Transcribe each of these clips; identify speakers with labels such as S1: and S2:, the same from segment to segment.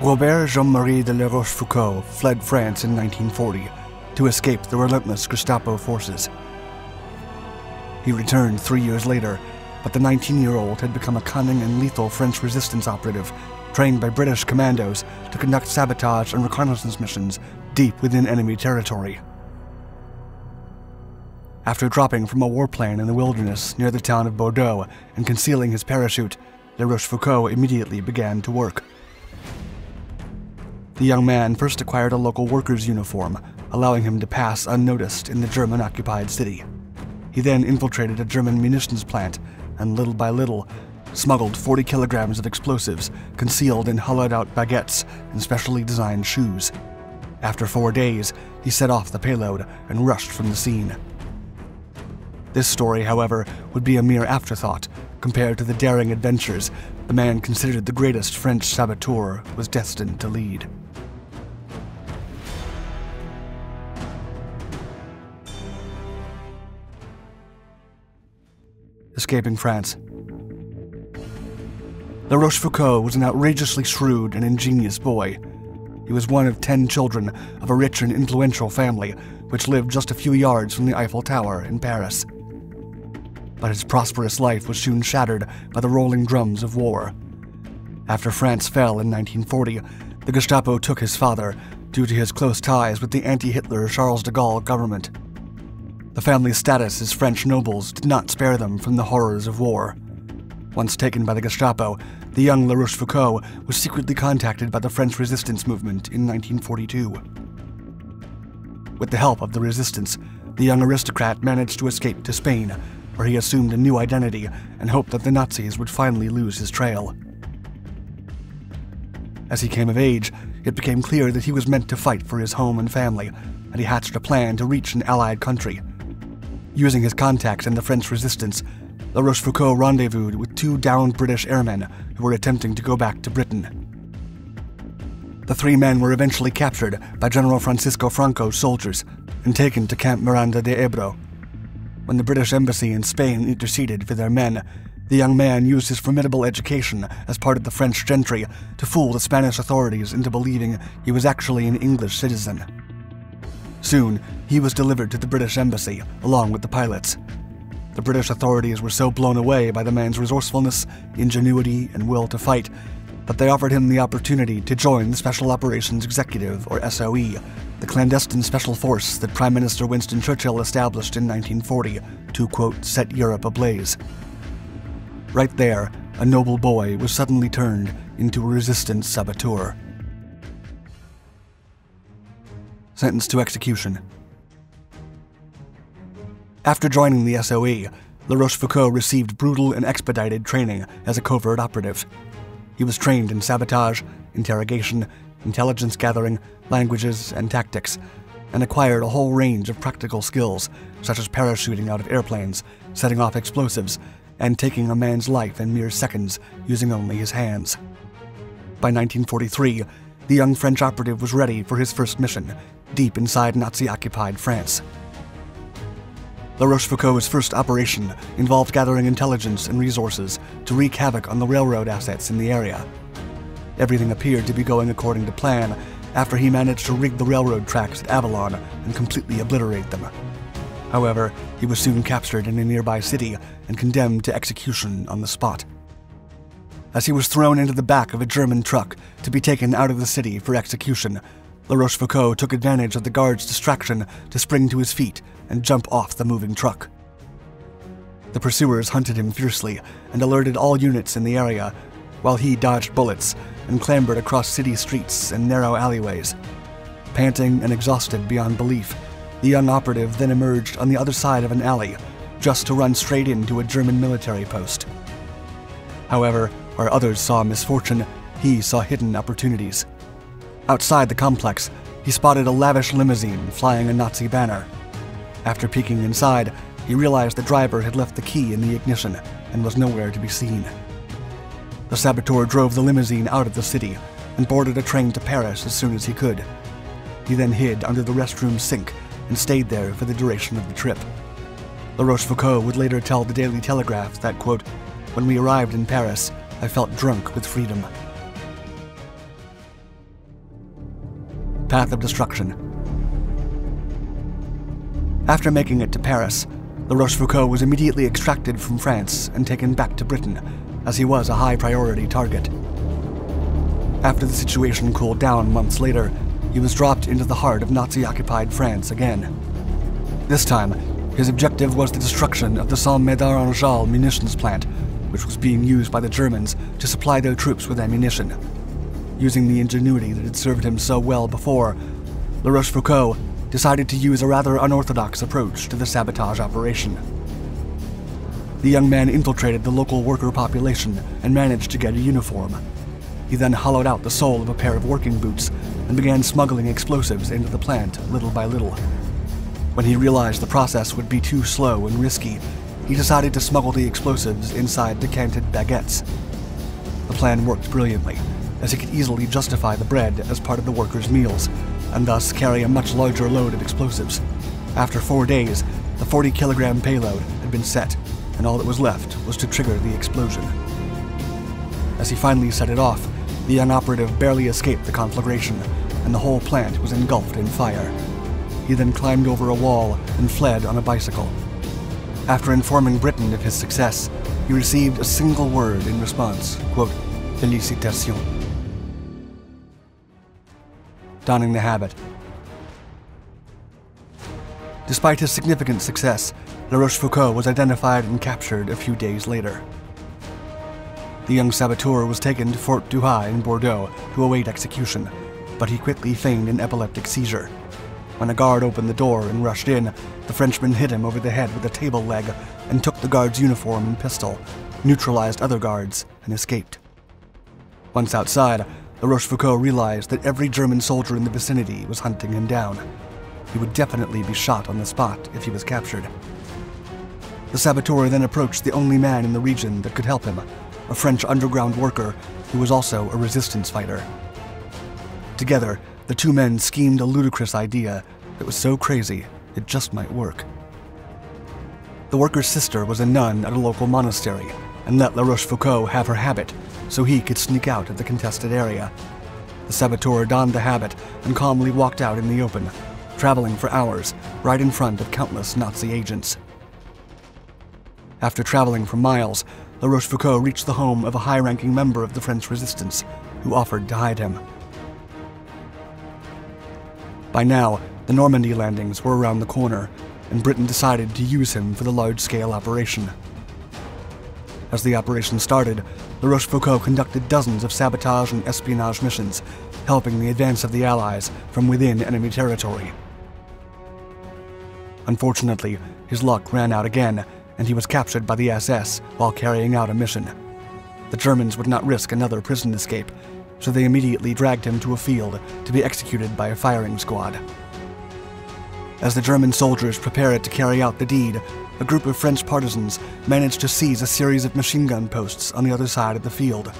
S1: Robert Jean Marie de la Rochefoucauld fled France in 1940 to escape the relentless Gestapo forces. He returned three years later, but the 19 year old had become a cunning and lethal French resistance operative trained by British commandos to conduct sabotage and reconnaissance missions deep within enemy territory. After dropping from a warplane in the wilderness near the town of Bordeaux and concealing his parachute, La Rochefoucauld immediately began to work. The young man first acquired a local worker's uniform, allowing him to pass unnoticed in the German occupied city. He then infiltrated a German munitions plant and, little by little, smuggled 40 kilograms of explosives concealed in hollowed out baguettes and specially designed shoes. After four days, he set off the payload and rushed from the scene. This story, however, would be a mere afterthought compared to the daring adventures the man considered the greatest French saboteur was destined to lead. Escaping France. La Rochefoucauld was an outrageously shrewd and ingenious boy. He was one of ten children of a rich and influential family which lived just a few yards from the Eiffel Tower in Paris. But his prosperous life was soon shattered by the rolling drums of war. After France fell in 1940, the Gestapo took his father due to his close ties with the anti Hitler Charles de Gaulle government. The family's status as French nobles did not spare them from the horrors of war. Once taken by the Gestapo, the young La Rochefoucauld was secretly contacted by the French resistance movement in 1942. With the help of the resistance, the young aristocrat managed to escape to Spain, where he assumed a new identity and hoped that the Nazis would finally lose his trail. As he came of age, it became clear that he was meant to fight for his home and family, and he hatched a plan to reach an allied country. Using his contacts in the French resistance, La Rochefoucauld rendezvoused with two downed British airmen who were attempting to go back to Britain. The three men were eventually captured by General Francisco Franco's soldiers and taken to Camp Miranda de Ebro. When the British embassy in Spain interceded for their men, the young man used his formidable education as part of the French gentry to fool the Spanish authorities into believing he was actually an English citizen. Soon, he was delivered to the British embassy along with the pilots. The British authorities were so blown away by the man's resourcefulness, ingenuity, and will to fight that they offered him the opportunity to join the Special Operations Executive, or SOE, the clandestine special force that Prime Minister Winston Churchill established in 1940 to, quote, set Europe ablaze. Right there, a noble boy was suddenly turned into a resistance saboteur. Sentenced to execution. After joining the SOE, La Rochefoucauld received brutal and expedited training as a covert operative. He was trained in sabotage, interrogation, intelligence gathering, languages, and tactics, and acquired a whole range of practical skills, such as parachuting out of airplanes, setting off explosives, and taking a man's life in mere seconds using only his hands. By 1943, the young French operative was ready for his first mission, deep inside Nazi occupied France. La Rochefoucauld's first operation involved gathering intelligence and resources to wreak havoc on the railroad assets in the area. Everything appeared to be going according to plan after he managed to rig the railroad tracks at Avallon and completely obliterate them. However, he was soon captured in a nearby city and condemned to execution on the spot. As he was thrown into the back of a German truck to be taken out of the city for execution, La Rochefoucauld took advantage of the guard's distraction to spring to his feet and jump off the moving truck. The pursuers hunted him fiercely and alerted all units in the area, while he dodged bullets and clambered across city streets and narrow alleyways. Panting and exhausted beyond belief, the young operative then emerged on the other side of an alley, just to run straight into a German military post. However, where others saw misfortune, he saw hidden opportunities. Outside the complex, he spotted a lavish limousine flying a Nazi banner. After peeking inside, he realized the driver had left the key in the ignition and was nowhere to be seen. The saboteur drove the limousine out of the city and boarded a train to Paris as soon as he could. He then hid under the restroom sink and stayed there for the duration of the trip. La Rochefoucauld would later tell the Daily Telegraph that, quote, when we arrived in Paris, I felt drunk with freedom. Path of destruction. After making it to Paris, La Rochefoucauld was immediately extracted from France and taken back to Britain, as he was a high priority target. After the situation cooled down months later, he was dropped into the heart of Nazi occupied France again. This time, his objective was the destruction of the Saint Médard en Jalles munitions plant, which was being used by the Germans to supply their troops with ammunition. Using the ingenuity that had served him so well before, La Rochefoucauld decided to use a rather unorthodox approach to the sabotage operation. The young man infiltrated the local worker population and managed to get a uniform. He then hollowed out the sole of a pair of working boots and began smuggling explosives into the plant little by little. When he realized the process would be too slow and risky, he decided to smuggle the explosives inside decanted baguettes. The plan worked brilliantly, as he could easily justify the bread as part of the workers' meals, and thus carry a much larger load of explosives. After four days, the 40 kilogram payload had been set, and all that was left was to trigger the explosion. As he finally set it off, the young operative barely escaped the conflagration, and the whole plant was engulfed in fire. He then climbed over a wall and fled on a bicycle. After informing Britain of his success, he received a single word in response, quote, Félicitations. Donning the habit. Despite his significant success, La Rochefoucauld was identified and captured a few days later. The young saboteur was taken to Fort du Hâ in Bordeaux to await execution, but he quickly feigned an epileptic seizure. When a guard opened the door and rushed in, the Frenchman hit him over the head with a table leg and took the guard's uniform and pistol, neutralized other guards, and escaped. Once outside, La Rochefoucauld realized that every German soldier in the vicinity was hunting him down. He would definitely be shot on the spot if he was captured. The saboteur then approached the only man in the region that could help him, a French underground worker who was also a resistance fighter. Together, the two men schemed a ludicrous idea that was so crazy it just might work. The worker's sister was a nun at a local monastery and let La Rochefoucauld have her habit so he could sneak out of the contested area. The saboteur donned the habit and calmly walked out in the open, traveling for hours right in front of countless Nazi agents. After traveling for miles, La Rochefoucauld reached the home of a high ranking member of the French resistance who offered to hide him. By now, the Normandy landings were around the corner, and Britain decided to use him for the large scale operation. As the operation started, La Rochefoucauld conducted dozens of sabotage and espionage missions, helping the advance of the Allies from within enemy territory. Unfortunately, his luck ran out again, and he was captured by the SS while carrying out a mission. The Germans would not risk another prison escape, so they immediately dragged him to a field to be executed by a firing squad. As the German soldiers prepared to carry out the deed, a group of French partisans managed to seize a series of machine gun posts on the other side of the field.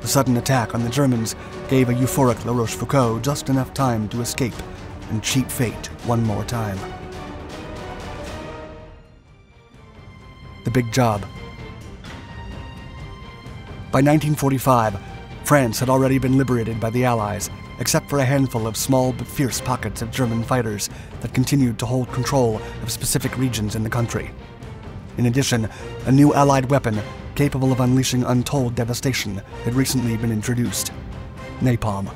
S1: The sudden attack on the Germans gave a euphoric La Rochefoucauld just enough time to escape and cheat fate one more time. The Big Job. By 1945, France had already been liberated by the Allies, except for a handful of small but fierce pockets of German fighters that continued to hold control of specific regions in the country. In addition, a new Allied weapon capable of unleashing untold devastation had recently been introduced napalm.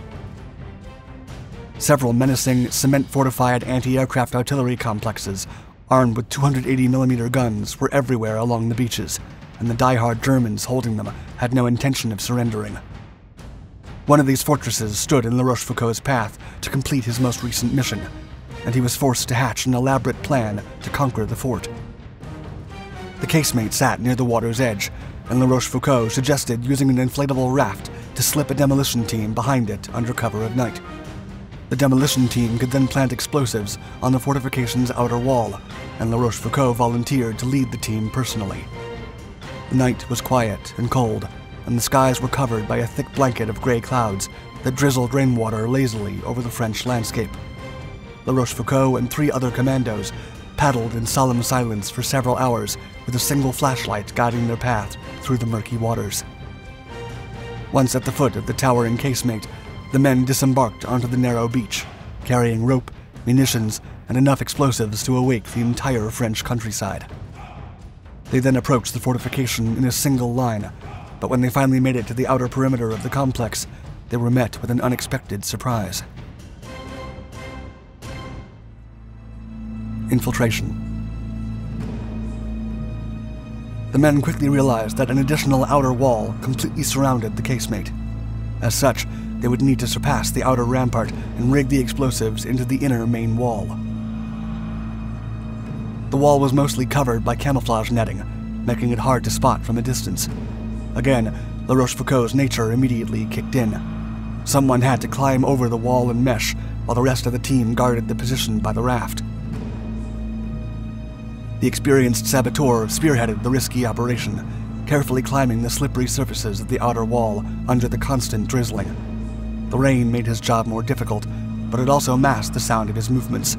S1: Several menacing, cement fortified anti aircraft artillery complexes, armed with 280mm guns, were everywhere along the beaches, and the die-hard Germans holding them had no intention of surrendering. One of these fortresses stood in La Rochefoucauld's path to complete his most recent mission, and he was forced to hatch an elaborate plan to conquer the fort. The casemate sat near the water's edge, and La Rochefoucauld suggested using an inflatable raft to slip a demolition team behind it under cover of night. The demolition team could then plant explosives on the fortification's outer wall, and La Rochefoucauld volunteered to lead the team personally. The night was quiet and cold, and the skies were covered by a thick blanket of gray clouds that drizzled rainwater lazily over the French landscape. La Rochefoucauld and three other commandos paddled in solemn silence for several hours with a single flashlight guiding their path through the murky waters. Once at the foot of the towering casemate, the men disembarked onto the narrow beach carrying rope, munitions, and enough explosives to awake the entire French countryside. They then approached the fortification in a single line, but when they finally made it to the outer perimeter of the complex, they were met with an unexpected surprise. Infiltration. The men quickly realized that an additional outer wall completely surrounded the casemate. As such, they would need to surpass the outer rampart and rig the explosives into the inner main wall. The wall was mostly covered by camouflage netting, making it hard to spot from a distance. Again, La Rochefoucauld's nature immediately kicked in. Someone had to climb over the wall and mesh, while the rest of the team guarded the position by the raft. The experienced saboteur spearheaded the risky operation, carefully climbing the slippery surfaces of the outer wall under the constant drizzling. The rain made his job more difficult, but it also masked the sound of his movements.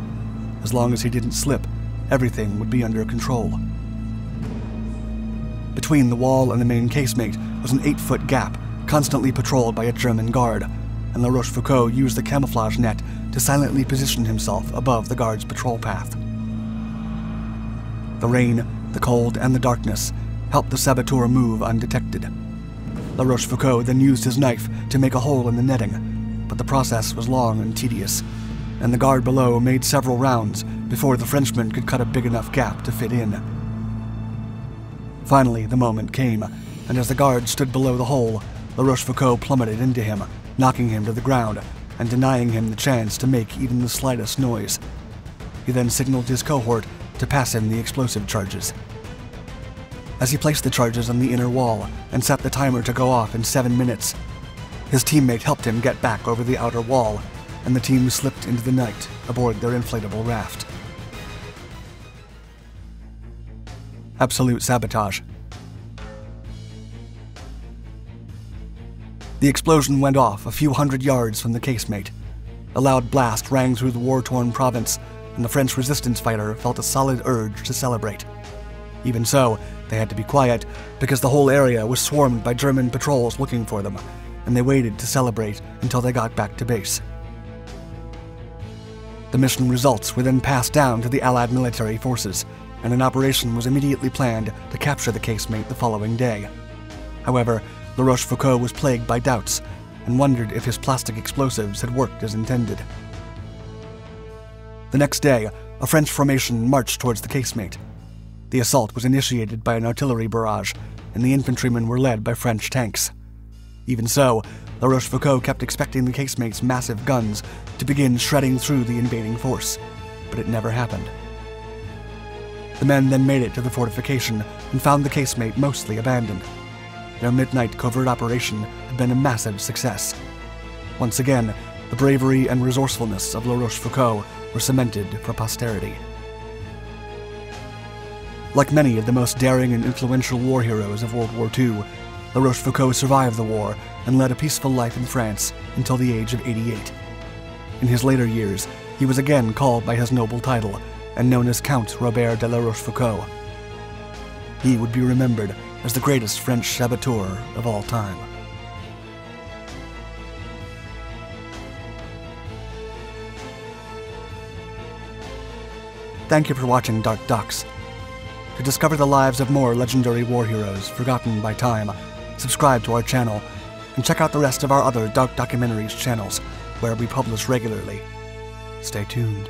S1: As long as he didn't slip, everything would be under control. Between the wall and the main casemate was an eight foot gap, constantly patrolled by a German guard, and La Rochefoucauld used the camouflage net to silently position himself above the guard's patrol path. The rain, the cold, and the darkness helped the saboteur move undetected. La Rochefoucauld then used his knife to make a hole in the netting, but the process was long and tedious, and the guard below made several rounds before the Frenchman could cut a big enough gap to fit in. Finally, the moment came, and as the guard stood below the hole, La Rochefoucauld plummeted into him, knocking him to the ground and denying him the chance to make even the slightest noise. He then signaled his cohort to pass him the explosive charges as he placed the charges on the inner wall and set the timer to go off in seven minutes. His teammate helped him get back over the outer wall, and the team slipped into the night aboard their inflatable raft. Absolute sabotage. The explosion went off a few hundred yards from the casemate. A loud blast rang through the war torn province, and the French resistance fighter felt a solid urge to celebrate. Even so, they had to be quiet because the whole area was swarmed by German patrols looking for them, and they waited to celebrate until they got back to base. The mission results were then passed down to the Allied military forces, and an operation was immediately planned to capture the casemate the following day. However, La Rochefoucauld was plagued by doubts and wondered if his plastic explosives had worked as intended. The next day, a French formation marched towards the casemate, the assault was initiated by an artillery barrage, and the infantrymen were led by French tanks. Even so, La Rochefoucauld kept expecting the casemate's massive guns to begin shredding through the invading force, but it never happened. The men then made it to the fortification and found the casemate mostly abandoned. Their midnight covert operation had been a massive success. Once again, the bravery and resourcefulness of La Rochefoucauld were cemented for posterity. Like many of the most daring and influential war heroes of World War II, La Rochefoucauld survived the war and led a peaceful life in France until the age of 88. In his later years, he was again called by his noble title and known as Count Robert de la Rochefoucauld. He would be remembered as the greatest French saboteur of all time. Thank you for watching Dark Docs. To discover the lives of more legendary war heroes forgotten by time, subscribe to our channel and check out the rest of our other Dark Documentaries channels where we publish regularly. Stay tuned.